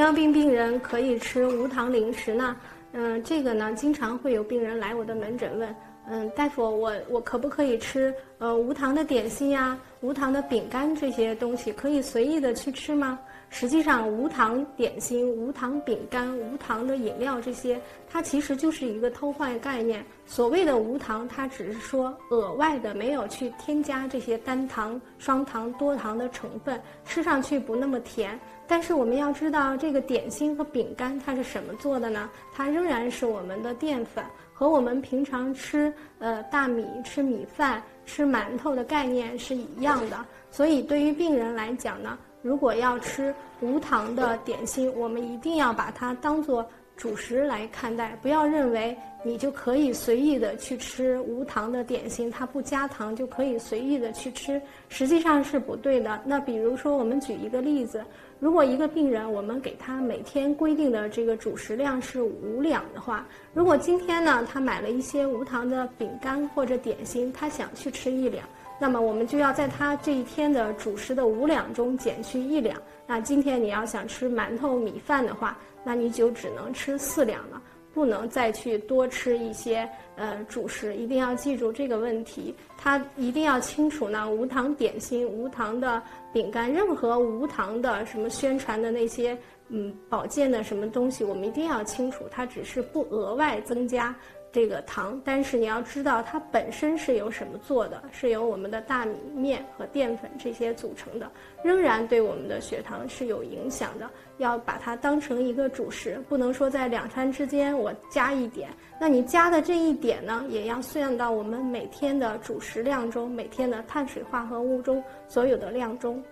糖尿病病人可以吃无糖零食呢？嗯，这个呢，经常会有病人来我的门诊问，嗯，大夫，我我可不可以吃呃无糖的点心呀、无糖的饼干这些东西，可以随意的去吃吗？实际上，无糖点心、无糖饼干、无糖的饮料这些，它其实就是一个偷换概念。所谓的无糖，它只是说额外的没有去添加这些单糖、双糖、多糖的成分，吃上去不那么甜。但是我们要知道，这个点心和饼干它是什么做的呢？它仍然是我们的淀粉，和我们平常吃呃大米、吃米饭、吃馒头的概念是一样的。所以对于病人来讲呢。如果要吃无糖的点心，我们一定要把它当做主食来看待，不要认为你就可以随意的去吃无糖的点心，它不加糖就可以随意的去吃，实际上是不对的。那比如说，我们举一个例子，如果一个病人，我们给他每天规定的这个主食量是五两的话，如果今天呢，他买了一些无糖的饼干或者点心，他想去吃一两。那么我们就要在他这一天的主食的五两中减去一两。那今天你要想吃馒头米饭的话，那你就只能吃四两了，不能再去多吃一些呃主食。一定要记住这个问题，他一定要清楚呢。无糖点心、无糖的饼干，任何无糖的什么宣传的那些嗯保健的什么东西，我们一定要清楚，它只是不额外增加。这个糖，但是你要知道它本身是由什么做的，是由我们的大米面和淀粉这些组成的，仍然对我们的血糖是有影响的。要把它当成一个主食，不能说在两餐之间我加一点，那你加的这一点呢，也要算到我们每天的主食量中，每天的碳水化合物中所有的量中。